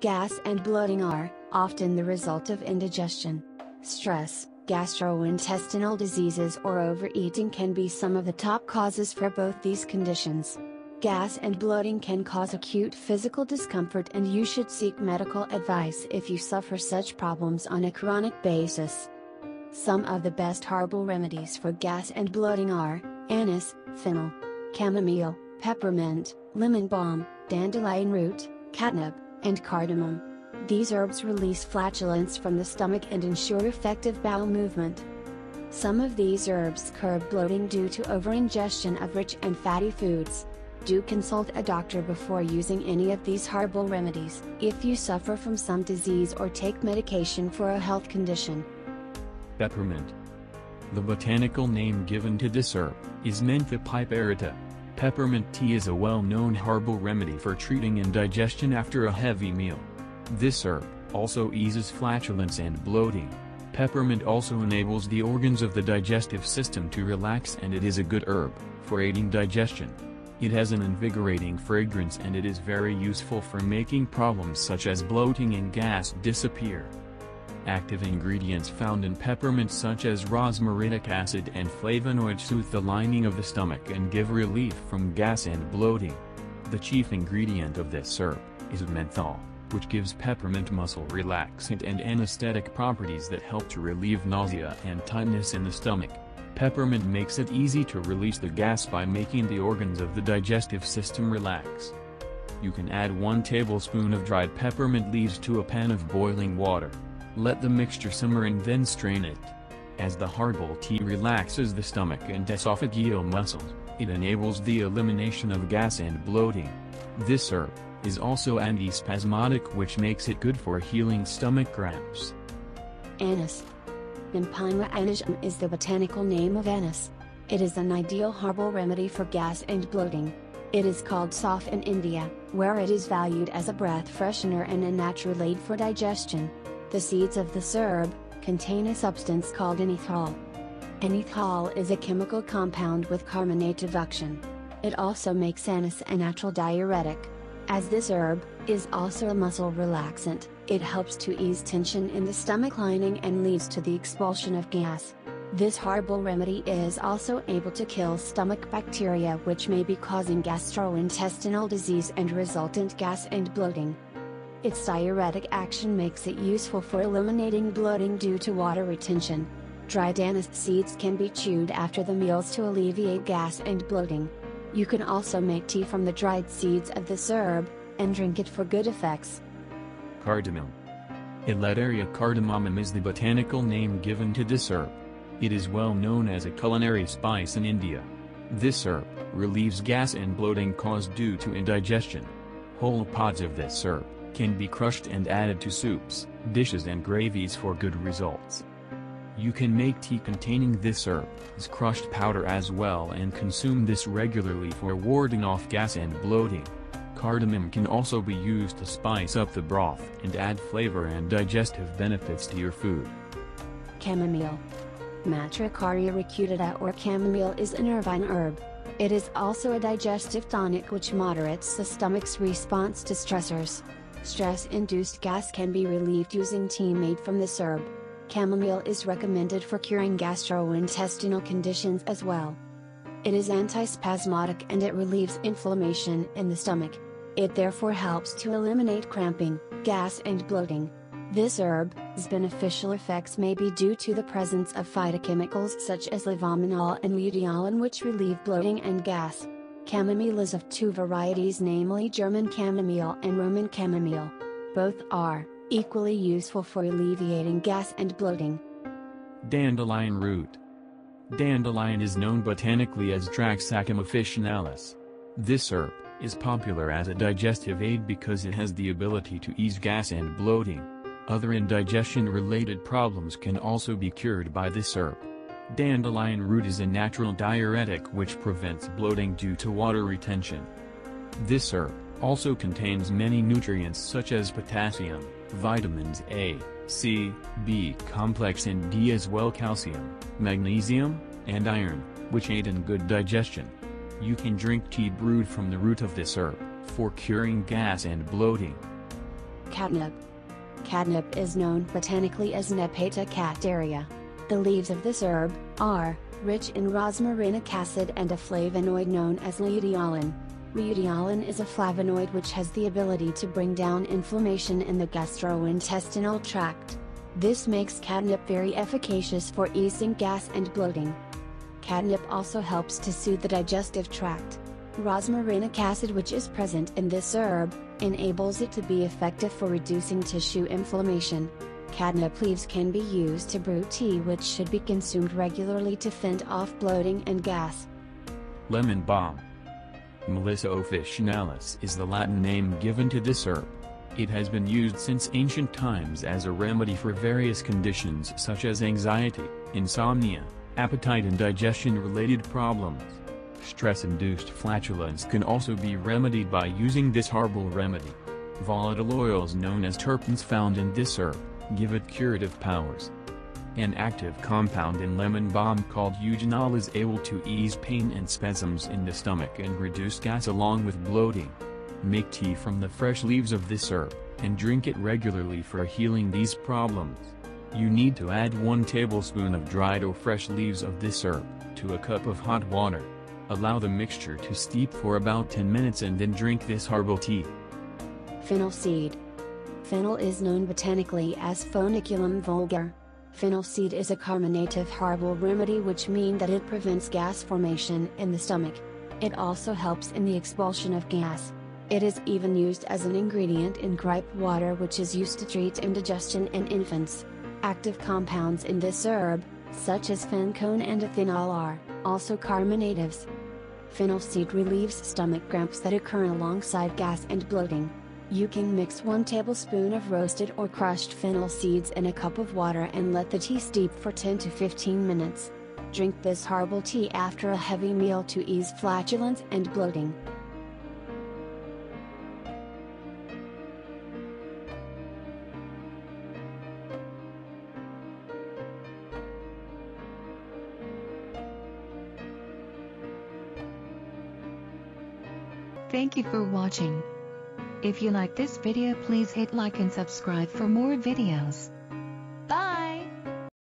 Gas and bloating are, often the result of indigestion. Stress, gastrointestinal diseases or overeating can be some of the top causes for both these conditions. Gas and bloating can cause acute physical discomfort and you should seek medical advice if you suffer such problems on a chronic basis. Some of the best herbal remedies for gas and bloating are anise, fennel, chamomile, peppermint, lemon balm, dandelion root, catnip, and cardamom. These herbs release flatulence from the stomach and ensure effective bowel movement. Some of these herbs curb bloating due to overingestion of rich and fatty foods. Do consult a doctor before using any of these herbal remedies, if you suffer from some disease or take medication for a health condition. Peppermint. The botanical name given to this herb is Mentha piperita. Peppermint tea is a well-known herbal remedy for treating indigestion after a heavy meal. This herb also eases flatulence and bloating. Peppermint also enables the organs of the digestive system to relax and it is a good herb for aiding digestion. It has an invigorating fragrance and it is very useful for making problems such as bloating and gas disappear. Active ingredients found in peppermint such as rosmarinic acid and flavonoids soothe the lining of the stomach and give relief from gas and bloating. The chief ingredient of this syrup is menthol, which gives peppermint muscle relaxant and anesthetic properties that help to relieve nausea and tightness in the stomach. Peppermint makes it easy to release the gas by making the organs of the digestive system relax. You can add 1 tablespoon of dried peppermint leaves to a pan of boiling water. Let the mixture simmer and then strain it. As the herbal tea relaxes the stomach and esophageal muscles, it enables the elimination of gas and bloating. This herb is also antispasmodic which makes it good for healing stomach cramps. Anise. Pimpinella anisum is the botanical name of anise. It is an ideal herbal remedy for gas and bloating. It is called soft in India, where it is valued as a breath freshener and a natural aid for digestion. The seeds of this herb contain a substance called anethole. Anethole is a chemical compound with carminative action. It also makes anise a natural diuretic. As this herb is also a muscle relaxant, it helps to ease tension in the stomach lining and leads to the expulsion of gas. This herbal remedy is also able to kill stomach bacteria which may be causing gastrointestinal disease and resultant gas and bloating. Its diuretic action makes it useful for eliminating bloating due to water retention. Dried anise seeds can be chewed after the meals to alleviate gas and bloating. You can also make tea from the dried seeds of this herb, and drink it for good effects. Cardamom. Elettaria cardamomum is the botanical name given to this herb. It is well known as a culinary spice in India. This herb relieves gas and bloating caused due to indigestion. Whole pods of this herb can be crushed and added to soups, dishes and gravies for good results. You can make tea containing this herb, as crushed powder as well and consume this regularly for warding off gas and bloating. Cardamom can also be used to spice up the broth and add flavor and digestive benefits to your food. Chamomile. Matricaria recutita or chamomile is a nervine herb. It is also a digestive tonic which moderates the stomach's response to stressors. Stress-induced gas can be relieved using tea made from this herb. Chamomile is recommended for curing gastrointestinal conditions as well. It is antispasmodic and it relieves inflammation in the stomach. It therefore helps to eliminate cramping, gas and bloating. This herb's beneficial effects may be due to the presence of phytochemicals such as levomenol and luteolin which relieve bloating and gas. Chamomile is of two varieties namely German chamomile and Roman chamomile. Both are equally useful for alleviating gas and bloating. Dandelion root. Dandelion is known botanically as Taraxacum officinalis. This herb is popular as a digestive aid because it has the ability to ease gas and bloating. Other indigestion-related problems can also be cured by this herb. Dandelion root is a natural diuretic which prevents bloating due to water retention. This herb also contains many nutrients such as potassium, vitamins A, C, B complex and D as well calcium, magnesium, and iron, which aid in good digestion. You can drink tea brewed from the root of this herb, for curing gas and bloating. Catnip. Catnip is known botanically as Nepeta cataria. The leaves of this herb are rich in rosmarinic acid and a flavonoid known as luteolin. Luteolin is a flavonoid which has the ability to bring down inflammation in the gastrointestinal tract. This makes catnip very efficacious for easing gas and bloating. Catnip also helps to soothe the digestive tract. Rosmarinic acid which is present in this herb, enables it to be effective for reducing tissue inflammation. Catnip leaves can be used to brew tea which should be consumed regularly to fend off bloating and gas. Lemon balm. Melissa officinalis is the Latin name given to this herb. It has been used since ancient times as a remedy for various conditions such as anxiety, insomnia, appetite and digestion-related problems. Stress-induced flatulence can also be remedied by using this herbal remedy. Volatile oils known as terpenes found in this herb, give it curative powers. An active compound in lemon balm called eugenol is able to ease pain and spasms in the stomach and reduce gas along with bloating. Make tea from the fresh leaves of this herb, and drink it regularly for healing these problems. You need to add 1 tablespoon of dried or fresh leaves of this herb, to a cup of hot water. Allow the mixture to steep for about 10 minutes and then drink this herbal tea. Fennel seed. Fennel is known botanically as Foeniculum vulgare. Fennel seed is a carminative herbal remedy which mean that it prevents gas formation in the stomach. It also helps in the expulsion of gas. It is even used as an ingredient in gripe water which is used to treat indigestion in infants. Active compounds in this herb, such as fenchone and anethole are, also carminatives. Fennel seed relieves stomach cramps that occur alongside gas and bloating. You can mix 1 tablespoon of roasted or crushed fennel seeds in a cup of water and let the tea steep for 10 to 15 minutes. Drink this herbal tea after a heavy meal to ease flatulence and bloating. Thank you for watching. If you like this video please hit like and subscribe for more videos.